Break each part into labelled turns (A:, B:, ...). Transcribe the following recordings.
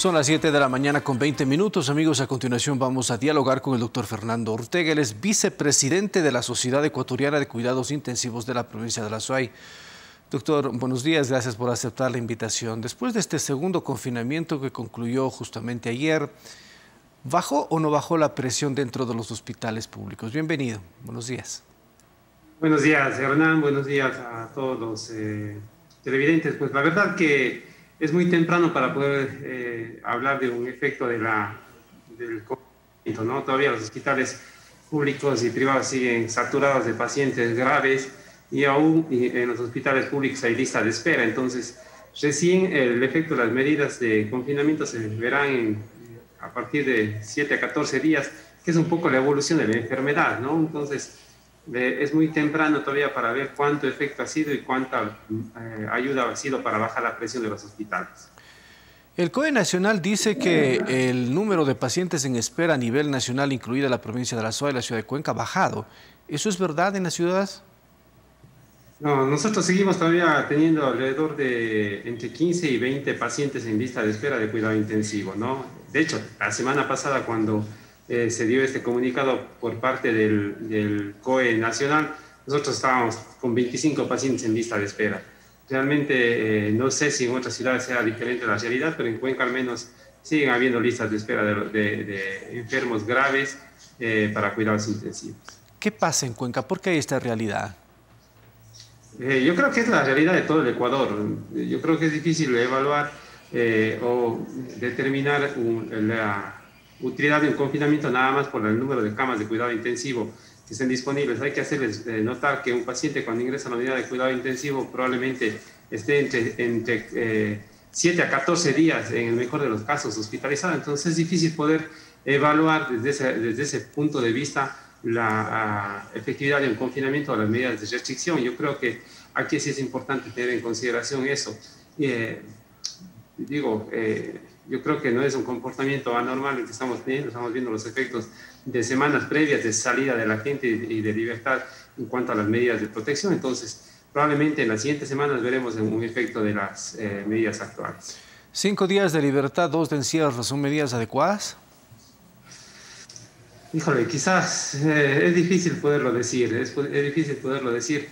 A: Son las 7 de la mañana con 20 minutos. Amigos, a continuación vamos a dialogar con el doctor Fernando Ortega. Él es vicepresidente de la Sociedad Ecuatoriana de Cuidados Intensivos de la provincia de La Suay. Doctor, buenos días. Gracias por aceptar la invitación. Después de este segundo confinamiento que concluyó justamente ayer, ¿bajó o no bajó la presión dentro de los hospitales públicos? Bienvenido. Buenos días.
B: Buenos días, Hernán. Buenos días a todos los eh, televidentes. Pues la verdad que es muy temprano para poder eh, hablar de un efecto de la, del COVID, ¿no? Todavía los hospitales públicos y privados siguen saturados de pacientes graves y aún en los hospitales públicos hay lista de espera. Entonces, recién el efecto de las medidas de confinamiento se verán a partir de 7 a 14 días, que es un poco la evolución de la enfermedad, ¿no? Entonces, es muy temprano todavía para ver cuánto efecto ha sido y cuánta eh, ayuda ha sido para bajar la presión de los hospitales.
A: El COE Nacional dice que el número de pacientes en espera a nivel nacional, incluida la provincia de La Soa y la ciudad de Cuenca, ha bajado. ¿Eso es verdad en la ciudad?
B: No, nosotros seguimos todavía teniendo alrededor de entre 15 y 20 pacientes en lista de espera de cuidado intensivo, ¿no? De hecho, la semana pasada cuando eh, se dio este comunicado por parte del, COE nacional, nosotros estábamos con 25 pacientes en lista de espera. Realmente eh, no sé si en otras ciudades sea diferente la realidad, pero en Cuenca al menos siguen habiendo listas de espera de, enfermos graves eh, para cuidados intensivos.
A: ¿Qué pasa en Cuenca? ¿Por qué hay esta realidad?
B: yo creo que es la realidad de todo el Ecuador. Yo creo que es difícil evaluar o determinar la, utilidad de un confinamiento nada más por el número de camas de cuidado intensivo que estén disponibles. Hay que hacerles eh, notar que un paciente cuando ingresa a la unidad de cuidado intensivo probablemente esté entre, entre 7 eh, a 14 días, en el mejor de los casos, hospitalizado. Entonces es difícil poder evaluar desde ese, desde ese punto de vista la ah, efectividad de un confinamiento o las medidas de restricción. Yo creo que aquí sí es importante tener en consideración eso. Eh, digo, yo creo que no es un comportamiento anormal el que estamos teniendo, estamos viendo los efectos de semanas previas de salida de la gente y de libertad en cuanto a las medidas de protección. Entonces, probablemente en las siguientes semanas veremos un efecto de las eh, medidas actuales.
A: Cinco días de libertad, dos de encierro, ¿son medidas adecuadas?
B: Híjole, quizás eh, es difícil poderlo decir, es, es difícil poderlo decir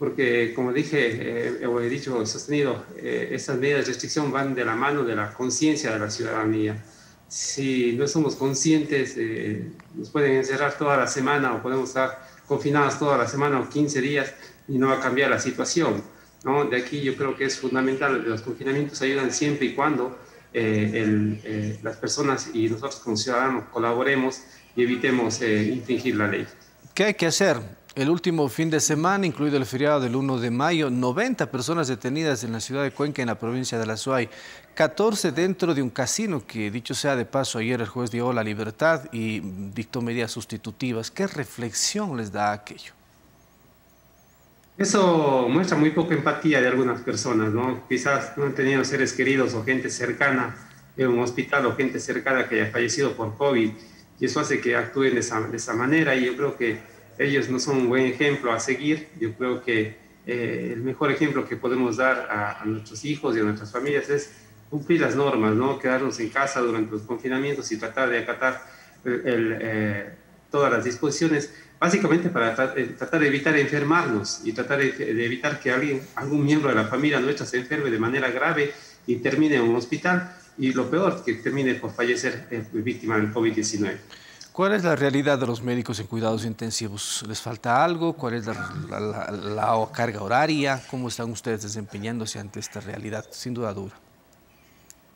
B: porque como dije, eh, o he dicho, sostenido, eh, estas medidas de restricción van de la mano de la conciencia de la ciudadanía. Si no somos conscientes, eh, nos pueden encerrar toda la semana o podemos estar confinados toda la semana o 15 días y no va a cambiar la situación. ¿no? De aquí yo creo que es fundamental, los confinamientos ayudan siempre y cuando las personas y nosotros como ciudadanos colaboremos y evitemos infringir la ley.
A: ¿Qué hay que hacer? El último fin de semana, incluido el feriado del 1 de mayo, 90 personas detenidas en la ciudad de Cuenca, en la provincia de La Suay, 14 dentro de un casino que, dicho sea de paso, ayer el juez dio la libertad y dictó medidas sustitutivas. ¿Qué reflexión les da aquello?
B: Eso muestra muy poca empatía de algunas personas, ¿no? Quizás no han tenido seres queridos o gente cercana en un hospital o gente cercana que haya fallecido por COVID y eso hace que actúen de esa, de esa manera y yo creo que ellos no son un buen ejemplo a seguir. Yo creo que eh, el mejor ejemplo que podemos dar a, nuestros hijos y a nuestras familias es cumplir las normas, ¿no? quedarnos en casa durante los confinamientos y tratar de acatar eh, todas las disposiciones, básicamente para eh, tratar de evitar enfermarnos y tratar de, evitar que algún miembro de la familia nuestra se enferme de manera grave y termine en un hospital y lo peor, que termine por fallecer víctima del COVID-19.
A: ¿Cuál es la realidad de los médicos en cuidados intensivos? ¿Les falta algo? ¿Cuál es la, carga horaria? ¿Cómo están ustedes desempeñándose ante esta realidad? Sin duda dura.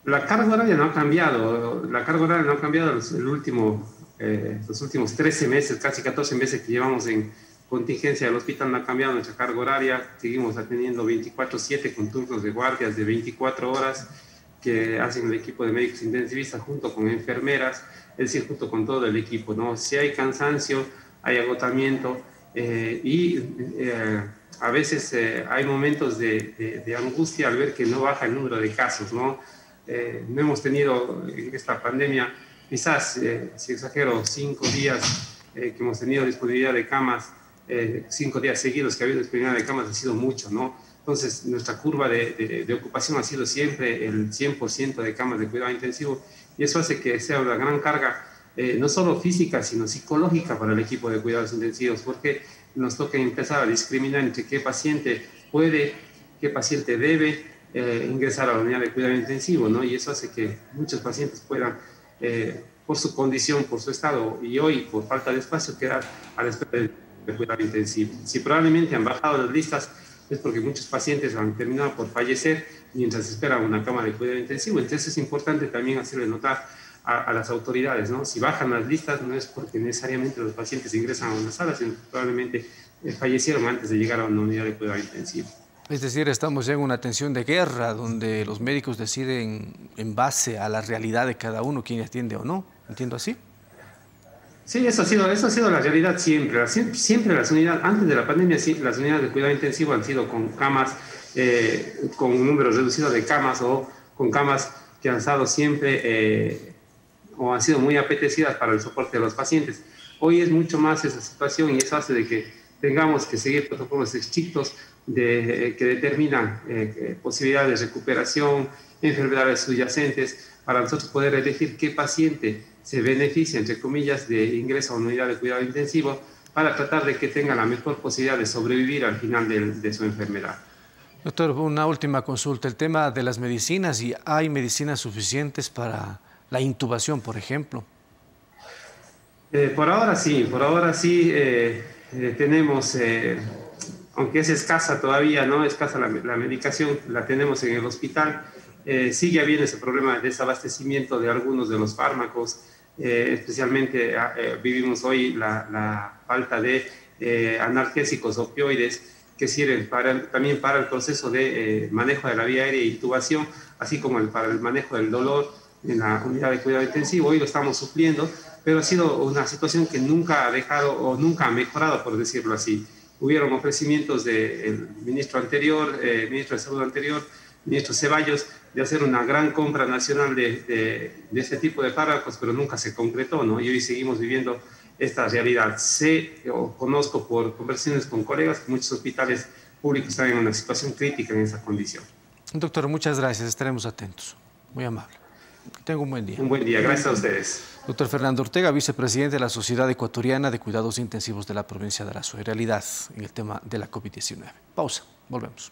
B: La carga horaria no ha cambiado. La carga horaria no ha cambiado el último, eh, los últimos 13 meses, casi 14 meses que llevamos en contingencia del hospital. No ha cambiado nuestra carga horaria. Seguimos atendiendo 24-7 con turnos de guardias de 24 horas que hacen el equipo de médicos intensivistas junto con enfermeras es decir, junto con todo el equipo, ¿no? Si hay cansancio, hay agotamiento eh, y eh, a veces eh, hay momentos de, angustia al ver que no baja el número de casos, ¿no? no hemos tenido en esta pandemia, quizás, si exagero, cinco días que hemos tenido disponibilidad de camas, cinco días seguidos que ha habido disponibilidad de camas ha sido mucho, ¿no? Entonces, nuestra curva de, ocupación ha sido siempre el 100% de camas de cuidado intensivo y eso hace que sea una gran carga, eh, no solo física, sino psicológica para el equipo de cuidados intensivos, porque nos toca empezar a discriminar entre qué paciente puede, qué paciente debe eh, ingresar a la unidad de cuidado intensivo, ¿no? Y eso hace que muchos pacientes puedan, eh, por su condición, por su estado y hoy por falta de espacio, quedar a la espera de cuidado intensivo. Si probablemente han bajado las listas, es porque muchos pacientes han terminado por fallecer mientras esperan una cama de cuidado intensivo. Entonces es importante también hacerle notar a, las autoridades, ¿no? Si bajan las listas no es porque necesariamente los pacientes ingresan a una sala, sino que probablemente eh, fallecieron antes de llegar a una unidad de cuidado intensivo.
A: Es decir, estamos en una tensión de guerra donde los médicos deciden en base a la realidad de cada uno quién atiende o no. ¿Entiendo así?
B: Sí, eso ha sido, eso ha sido la realidad siempre. Siempre las unidades, antes de la pandemia, las unidades de cuidado intensivo han sido con camas, eh, con un número reducido de camas o con camas que han estado siempre eh, o han sido muy apetecidas para el soporte de los pacientes. Hoy es mucho más esa situación y eso hace de que tengamos que seguir protocolos estrictos de, eh, que determinan posibilidades de recuperación, enfermedades subyacentes, para nosotros poder elegir qué paciente se beneficia, entre comillas, de ingreso a una unidad de cuidado intensivo para tratar de que tenga la mejor posibilidad de sobrevivir al final de, su enfermedad.
A: Doctor, una última consulta. El tema de las medicinas, ¿y hay medicinas suficientes para la intubación, por ejemplo?
B: Eh, por ahora sí, por ahora sí eh, eh, tenemos, aunque es escasa todavía, ¿no? Escasa la, la medicación, la tenemos en el hospital. sigue habiendo ese problema de desabastecimiento de algunos de los fármacos. Especialmente ah, vivimos hoy la, falta de analgésicos opioides que sirven para, también para el proceso de manejo de la vía aérea e intubación, así como el, para el manejo del dolor en la unidad de cuidado intensivo. Hoy lo estamos supliendo, pero ha sido una situación que nunca ha dejado o nunca ha mejorado, por decirlo así. Hubieron ofrecimientos del ministro anterior, ministro de Salud anterior, ministro Ceballos, de hacer una gran compra nacional de, de, este tipo de fármacos, pero nunca se concretó, ¿no? Y hoy seguimos viviendo esta realidad. Sé o conozco por conversaciones con colegas que muchos hospitales públicos están en una situación crítica en esa condición.
A: Doctor, muchas gracias, estaremos atentos. Muy amable. Que tenga un buen día.
B: Un buen día, gracias a ustedes.
A: Doctor Fernando Ortega, vicepresidente de la Sociedad Ecuatoriana de Cuidados Intensivos de la provincia de la Realidad en el tema de la COVID-19. Pausa, volvemos.